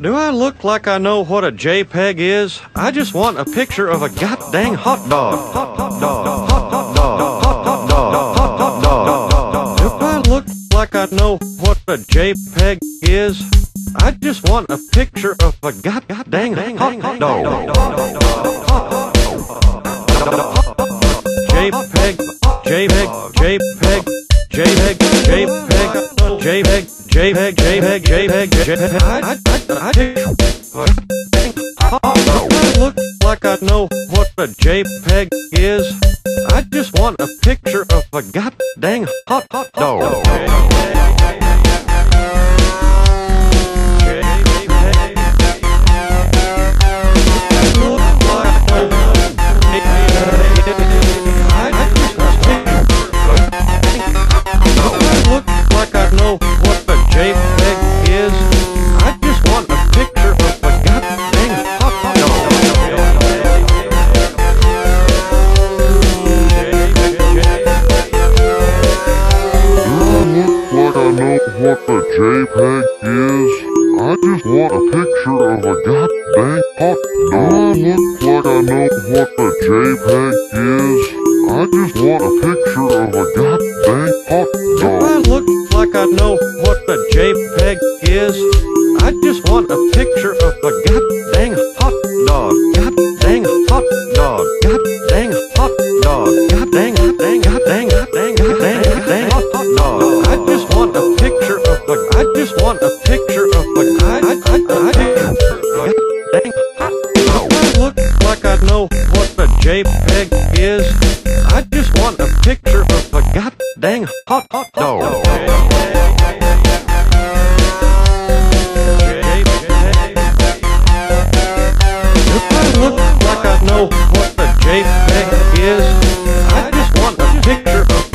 Do I look like I know what a JPEG is? I just want a picture of a goddamn hot dog. Hot, hot dog. Hot, hot dog. Hot, hot dog. Hot, hot dog. Do I look like I know what a JPEG is? I just want a picture of a goddamn hot dog. JPEG, JPEG, JPEG, JPEG, JPEG, JPEG, JPEG, JPEG, JPEG, JPEG. I, I, I, I look like I know what a JPEG is. I just want a picture of a goddamn hot hot dog. What a JPEG is? I just want a picture of a goddamn hot dog. Do I look like I know what a JPEG is? I just want a picture of a goddamn hot Do. I look like I know what a JPEG is? I just want a picture of a goddamn hot dog. Goddamn hot dog. Goddamn hot dog. Goddamn, goddamn, goddamn, goddamn, goddamn, goddamn hot dog. I just want a picture JPEG is. I just want a picture of a god dang hot hot dog. If I look like I know what a JPEG is, I just want a picture of